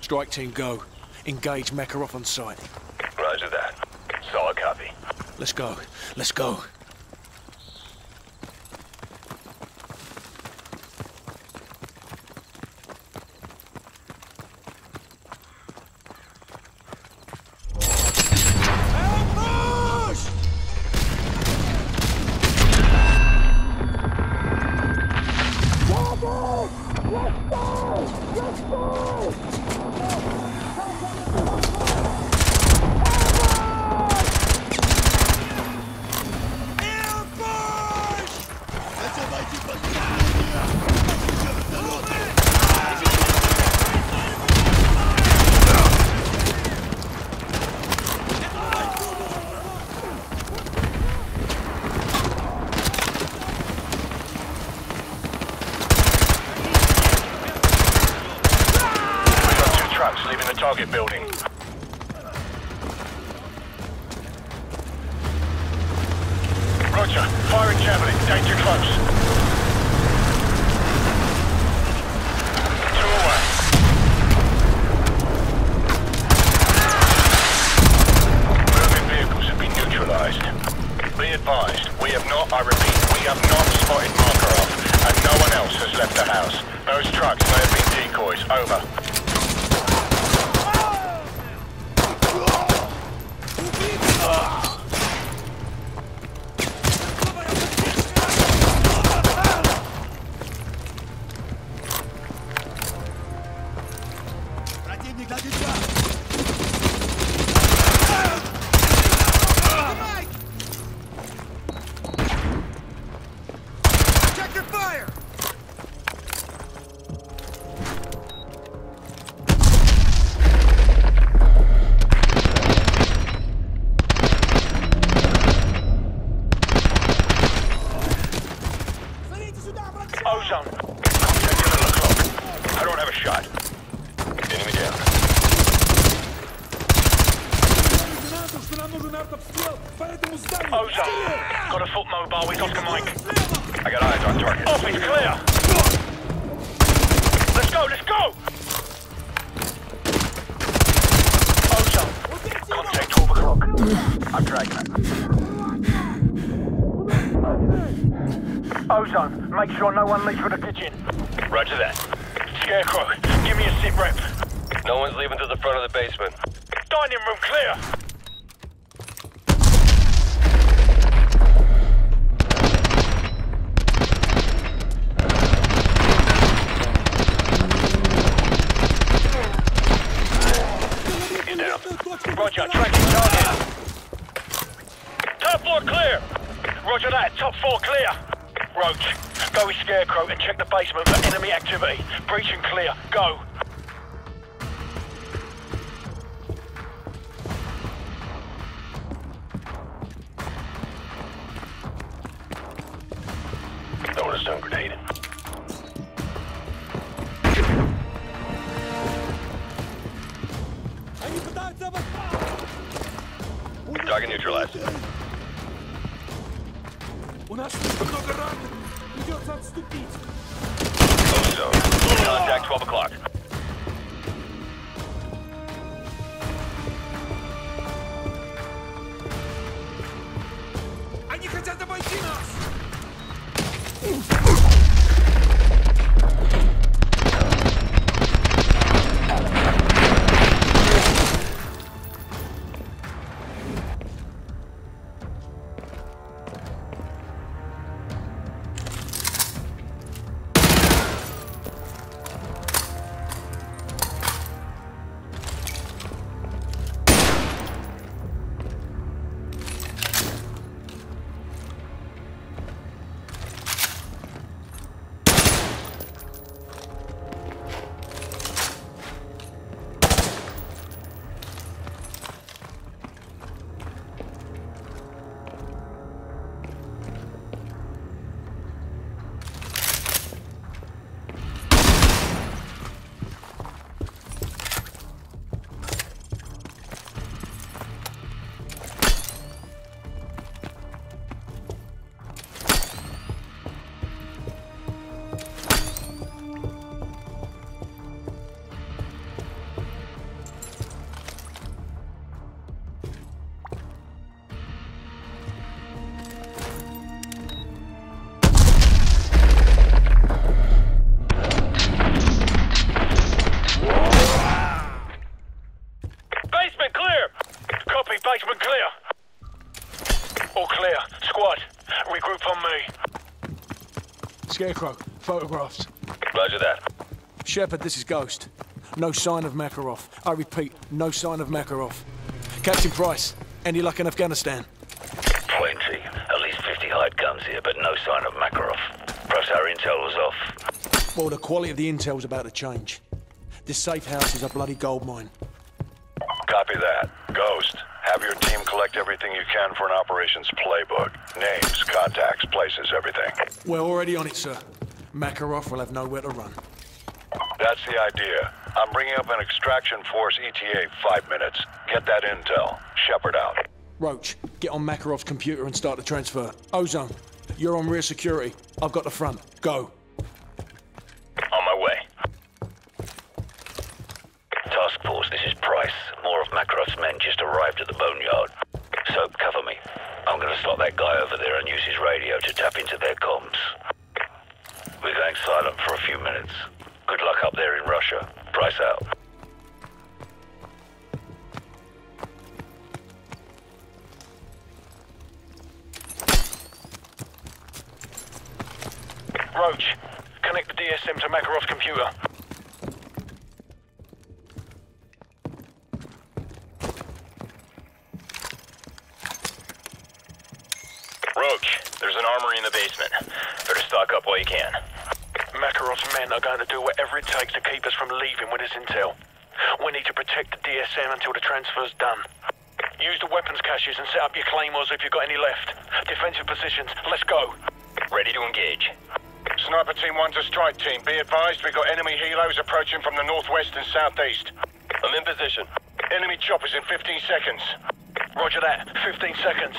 Strike team go. Engage Makarov on site. Roger that. Solid copy. Let's go. Let's go. We've got two trucks leaving the target building. ozone. Contact. I don't have a shot. Enemy down. Ozone. Got a foot mobile We with Oscar Mike. I got eyes on target. Office clear. Let's go, let's go. Make sure no one leaves for the kitchen. Roger that. Scarecrow, give me a sit rep. No one's leaving to the front of the basement. Dining room clear. Roger, tracking target. Top floor clear. Roger that, top floor clear. Roach, go with Scarecrow and check the basement for enemy activity. Breach and clear, go. A stun grenade. clear. Copy, basement clear. All clear. Squad, regroup on me. Scarecrow, photographed. Roger that. Shepherd, this is Ghost. No sign of Makarov. I repeat, no sign of Makarov. Captain Price, any luck in Afghanistan? Plenty. At least 50 hide guns here, but no sign of Makarov. Perhaps our intel was off. Well, the quality of the intel's about to change. This safe house is a bloody gold mine. Copy that. Ghost, have your team collect everything you can for an operations playbook. Names, contacts, places, everything. We're already on it, sir. Makarov will have nowhere to run. That's the idea. I'm bringing up an extraction force ETA five minutes. Get that intel. Shepherd out. Roach, get on Makarov's computer and start the transfer. Ozone, you're on rear security. I've got the front. Go. Task Force, this is Price. More of Makarov's men just arrived at the boneyard. So, cover me. I'm gonna stop that guy over there and use his radio to tap into their comms. We're going silent for a few minutes. Good luck up there in Russia. Price out. Roach, connect the DSM to Makarov's computer. Roach, there's an armory in the basement. Better stock up while you can. Makarov's men are going to do whatever it takes to keep us from leaving with this intel. We need to protect the DSM until the transfer's done. Use the weapons caches and set up your claymores if you've got any left. Defensive positions, let's go. Ready to engage. Sniper Team 1 to Strike Team. Be advised, we've got enemy helos approaching from the northwest and southeast. I'm in position. Enemy choppers in 15 seconds. Roger that, 15 seconds.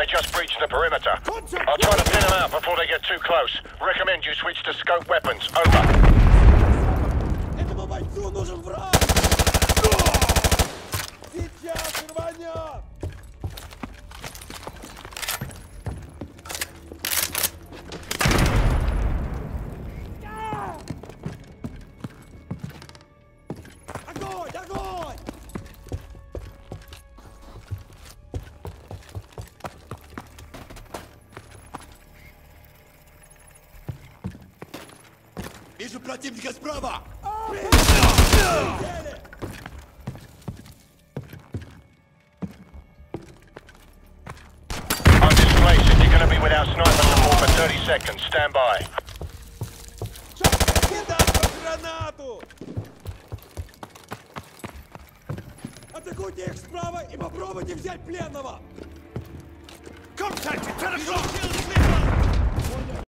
They just breached the perimeter. I'll try to pin them out before they get too close. Recommend you switch to scope weapons. Over. Support for 30 seconds. Stand by. Гранату! Атакуйте их справа и попробуйте взять пленного! Contact! 10 o'clock!